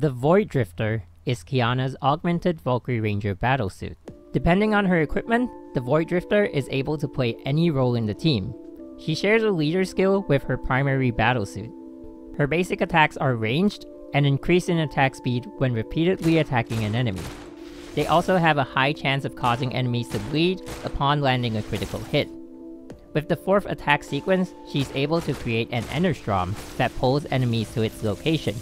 The Void Drifter is Kiana's augmented Valkyrie Ranger battlesuit. Depending on her equipment, the Void Drifter is able to play any role in the team. She shares a leader skill with her primary battlesuit. Her basic attacks are ranged and increase in attack speed when repeatedly attacking an enemy. They also have a high chance of causing enemies to bleed upon landing a critical hit. With the fourth attack sequence, she's able to create an Enerstrom that pulls enemies to its location.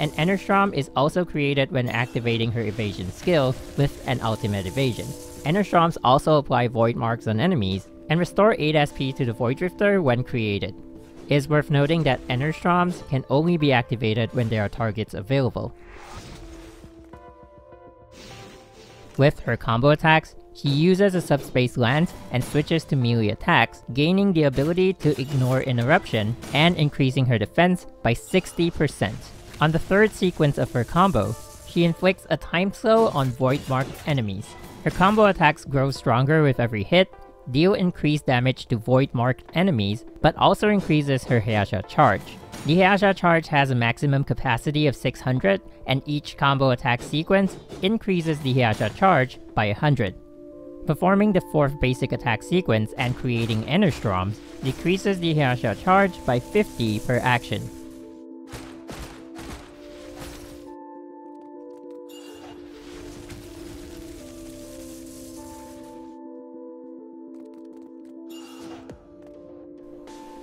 An Enerstrom is also created when activating her evasion skill with an ultimate evasion. Enerstroms also apply void marks on enemies and restore 8 SP to the Void Drifter when created. It is worth noting that Enerstroms can only be activated when there are targets available. With her combo attacks, she uses a subspace lance and switches to melee attacks, gaining the ability to ignore interruption and increasing her defense by 60%. On the third sequence of her combo, she inflicts a time slow on void-marked enemies. Her combo attacks grow stronger with every hit, deal increased damage to void-marked enemies, but also increases her Herrscher charge. The Herrscher charge has a maximum capacity of 600, and each combo attack sequence increases the Herrscher charge by 100. Performing the fourth basic attack sequence and creating Enerstroms decreases the Herrscher charge by 50 per action.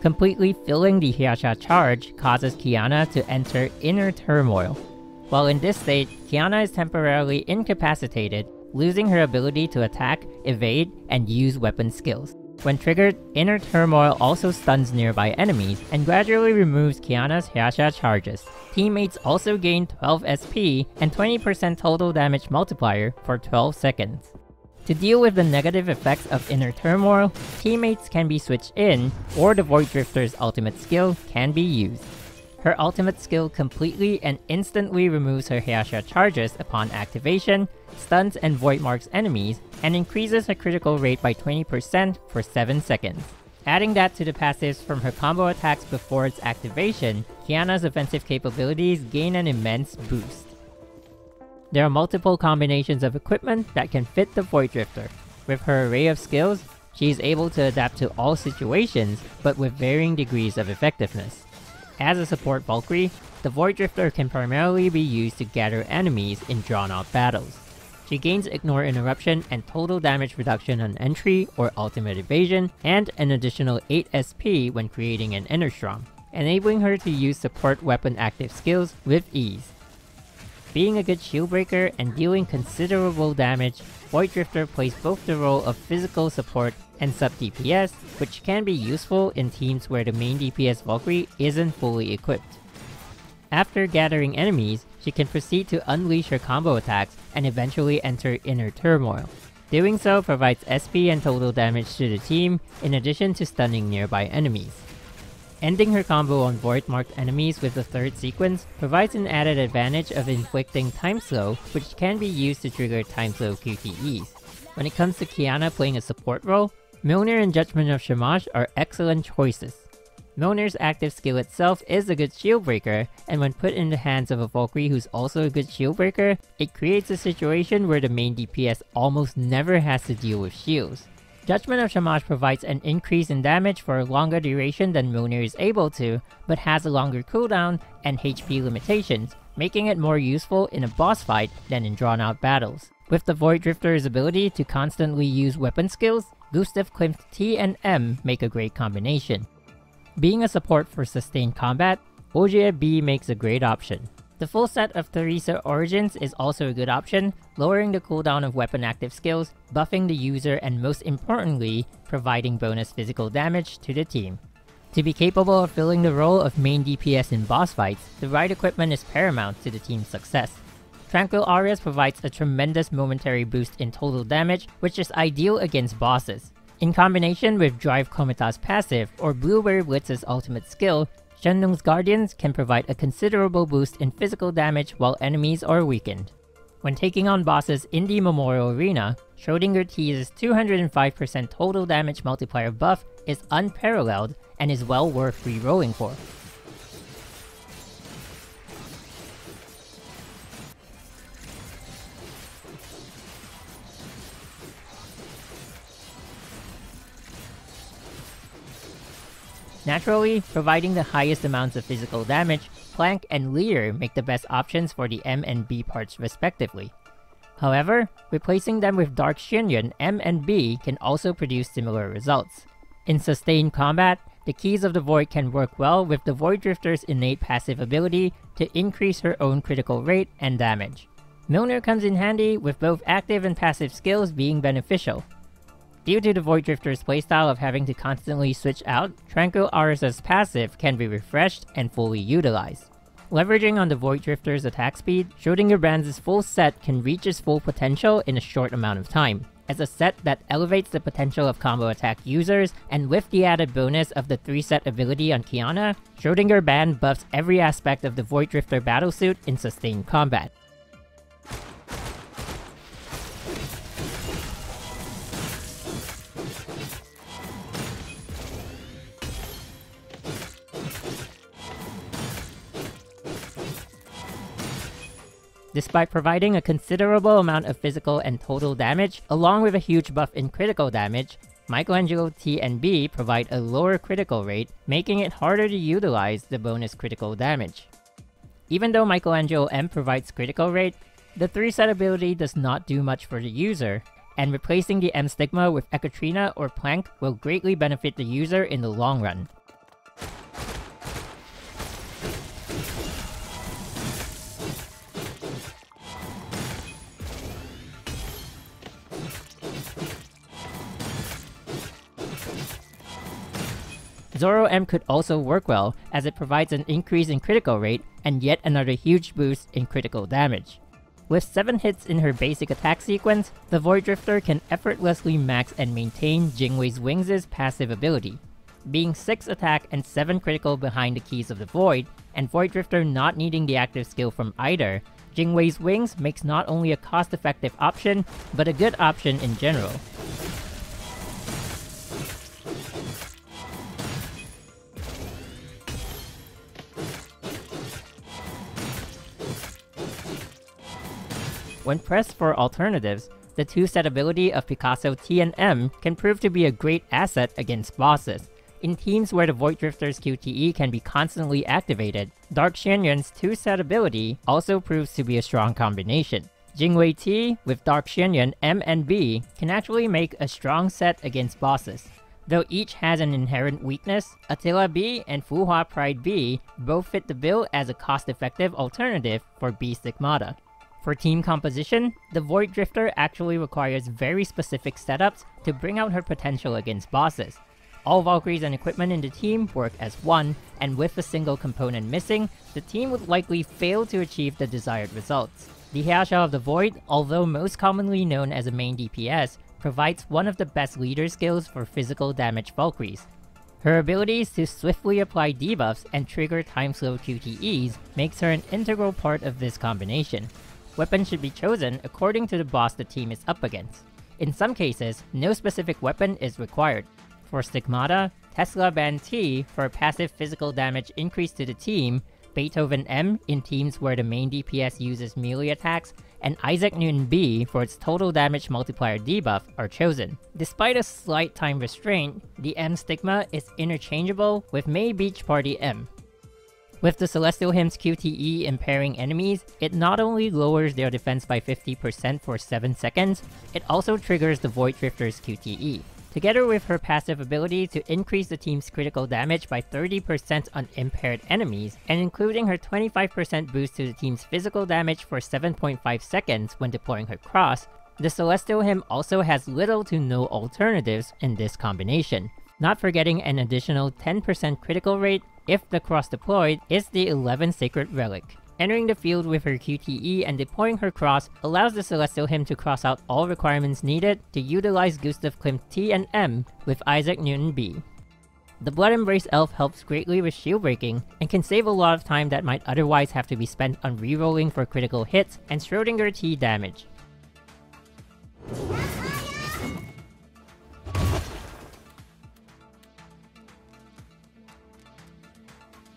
Completely filling the Herrscher charge causes Kiana to enter inner turmoil. While in this state, Kiana is temporarily incapacitated, losing her ability to attack, evade, and use weapon skills. When triggered, Inner Turmoil also stuns nearby enemies and gradually removes Kiana's Herrscher charges. Teammates also gain 12 SP and 20% total damage multiplier for 12 seconds. To deal with the negative effects of Inner Turmoil, teammates can be switched in, or the Void Drifter's ultimate skill can be used. Her ultimate skill completely and instantly removes her Herrscher charges upon activation, stuns and void marks enemies, and increases her critical rate by 20% for 7 seconds. Adding that to the passives from her combo attacks before its activation, Kiana's offensive capabilities gain an immense boost. There are multiple combinations of equipment that can fit the Void Drifter. With her array of skills, she is able to adapt to all situations, but with varying degrees of effectiveness. As a support Valkyrie, the Void Drifter can primarily be used to gather enemies in drawn-out battles. She gains Ignore Interruption and total damage reduction on entry or ultimate evasion, and an additional 8 SP when creating an Inner Enerstrom, enabling her to use support weapon active skills with ease. Being a good shield breaker and dealing considerable damage, Void Drifter plays both the role of physical support and sub DPS, which can be useful in teams where the main DPS Valkyrie isn't fully equipped. After gathering enemies, she can proceed to unleash her combo attacks and eventually enter Inner Turmoil. Doing so provides SP and total damage to the team, in addition to stunning nearby enemies. Ending her combo on void-marked enemies with the third sequence provides an added advantage of inflicting Time Slow, which can be used to trigger Time Slow QTEs. When it comes to Kiana playing a support role, Mjolnir and Judgment of Shamash are excellent choices. Mjolnir's active skill itself is a good shield breaker, and when put in the hands of a Valkyrie who's also a good shield breaker, it creates a situation where the main DPS almost never has to deal with shields. Judgment of Shamash provides an increase in damage for a longer duration than Mjolnir is able to, but has a longer cooldown and HP limitations, making it more useful in a boss fight than in drawn-out battles. With the Void Drifter's ability to constantly use weapon skills, Gustav Klimt's T and M make a great combination. Being a support for sustained combat, Ogier B makes a great option. The full set of Theresa Origins is also a good option, lowering the cooldown of weapon active skills, buffing the user, and most importantly, providing bonus physical damage to the team. To be capable of filling the role of main DPS in boss fights, the right equipment is paramount to the team's success. Tranquil Aureus provides a tremendous momentary boost in total damage, which is ideal against bosses. In combination with Drive Kometa's passive or Blueberry Blitz's ultimate skill, Shenlong's Guardians can provide a considerable boost in physical damage while enemies are weakened. When taking on bosses in the Memorial Arena, Schrodinger T's 205% total damage multiplier buff is unparalleled and is well worth re-rolling for. Naturally, providing the highest amounts of physical damage, Planck and Leer make the best options for the M and B parts respectively. However, replacing them with Dark Xianyun M and B can also produce similar results. In sustained combat, the Keys of the Void can work well with the Void Drifter's innate passive ability to increase her own critical rate and damage. Mjolnir comes in handy with both active and passive skills being beneficial, Due to the Void Drifter's playstyle of having to constantly switch out, Tranquil Aura's passive can be refreshed and fully utilized. Leveraging on the Void Drifter's attack speed, Schrodinger Brand's full set can reach its full potential in a short amount of time. As a set that elevates the potential of combo attack users, and with the added bonus of the 3-set ability on Kiana, Schrodinger Band buffs every aspect of the Void Drifter battlesuit in sustained combat. Despite providing a considerable amount of physical and total damage, along with a huge buff in critical damage, Michelangelo T and B provide a lower critical rate, making it harder to utilize the bonus critical damage. Even though Michelangelo M provides critical rate, the 3-set ability does not do much for the user, and replacing the M Stigma with Ekaterina or Planck will greatly benefit the user in the long run. Zorro M could also work well, as it provides an increase in critical rate and yet another huge boost in critical damage. With 7 hits in her basic attack sequence, the Void Drifter can effortlessly max and maintain Jingwei's Wings' passive ability. Being 6 attack and 7 critical behind the Keys of the Void, and Void Drifter not needing the active skill from either, Jingwei's Wings makes not only a cost-effective option, but a good option in general. When pressed for alternatives, the two-set ability of Picasso T and M can prove to be a great asset against bosses. In teams where the Void Drifter's QTE can be constantly activated, Dark Xianyun's two-set ability also proves to be a strong combination. Jingwei T with Dark Xianyun M and B can actually make a strong set against bosses. Though each has an inherent weakness, Attila B and Fuhua Pride B both fit the bill as a cost-effective alternative for B Stigmata. For team composition, the Void Drifter actually requires very specific setups to bring out her potential against bosses. All Valkyries and equipment in the team work as one, and with a single component missing, the team would likely fail to achieve the desired results. The Herrscher of the Void, although most commonly known as a main DPS, provides one of the best leader skills for physical damage Valkyries. Her abilities to swiftly apply debuffs and trigger time slow QTEs makes her an integral part of this combination, Weapons should be chosen according to the boss the team is up against. In some cases, no specific weapon is required. For Stigmata, Tesla Band T for passive physical damage increase to the team, Beethoven M in teams where the main DPS uses melee attacks, and Isaac Newton B for its total damage multiplier debuff are chosen. Despite a slight time restraint, the M Stigma is interchangeable with May Beach Party M, with the Celestial Hymn's QTE impairing enemies, it not only lowers their defense by 50% for 7 seconds, it also triggers the Void Drifter's QTE. Together with her passive ability to increase the team's critical damage by 30% on impaired enemies, and including her 25% boost to the team's physical damage for 7.5 seconds when deploying her cross, the Celestial Hymn also has little to no alternatives in this combination, not forgetting an additional 10% critical rate if the cross deployed is the 11 Sacred Relic. Entering the field with her QTE and deploying her cross allows the Celestial Hymn to cross out all requirements needed to utilize Gustav Klimt T and M with Isaac Newton B. The Blood Embrace Elf helps greatly with shield breaking, and can save a lot of time that might otherwise have to be spent on rerolling for critical hits and Schrodinger T damage.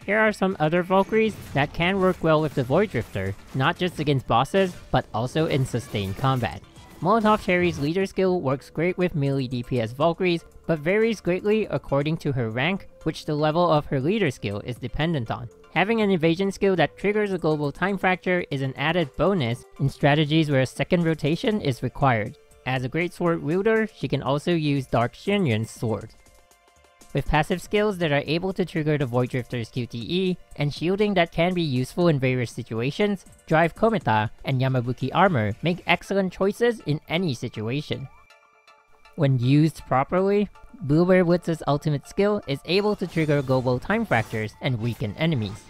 Here are some other Valkyries that can work well with the Void Drifter, not just against bosses, but also in sustained combat. Molotov Cherry's leader skill works great with melee DPS Valkyries, but varies greatly according to her rank, which the level of her leader skill is dependent on. Having an evasion skill that triggers a global time fracture is an added bonus in strategies where a second rotation is required. As a great sword wielder, she can also use Dark Xianyun's sword. With passive skills that are able to trigger the Void Drifter's QTE, and shielding that can be useful in various situations, Drive Kometa and Yamabuki Armor make excellent choices in any situation. When used properly, Blueberry Blitz's ultimate skill is able to trigger global time fractures and weaken enemies.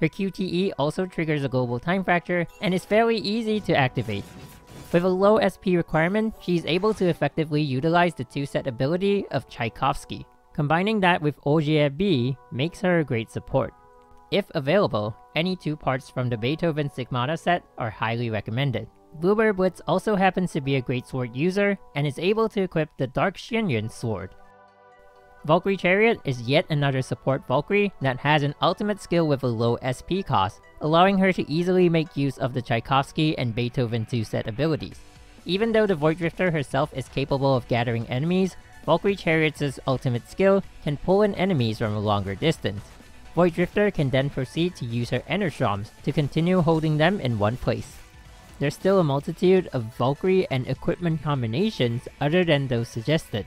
Her QTE also triggers a global time fracture and is fairly easy to activate, with a low SP requirement, she's able to effectively utilize the 2-set ability of Tchaikovsky. Combining that with Ogier B makes her a great support. If available, any two parts from the Beethoven Stigmata set are highly recommended. Blueberry Blitz also happens to be a great sword user, and is able to equip the Dark Xianyun sword. Valkyrie Chariot is yet another support Valkyrie that has an ultimate skill with a low SP cost, allowing her to easily make use of the Tchaikovsky and Beethoven 2 set abilities. Even though the Void Drifter herself is capable of gathering enemies, Valkyrie Chariot's ultimate skill can pull in enemies from a longer distance. Void Drifter can then proceed to use her Enerstroms to continue holding them in one place. There's still a multitude of Valkyrie and equipment combinations other than those suggested.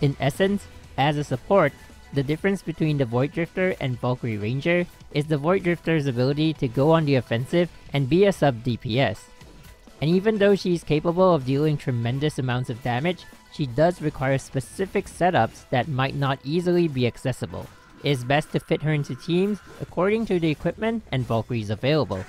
In essence, as a support, the difference between the Void Drifter and Valkyrie Ranger is the Void Drifter's ability to go on the offensive and be a sub DPS. And even though she's capable of dealing tremendous amounts of damage, she does require specific setups that might not easily be accessible. It is best to fit her into teams according to the equipment and Valkyries available.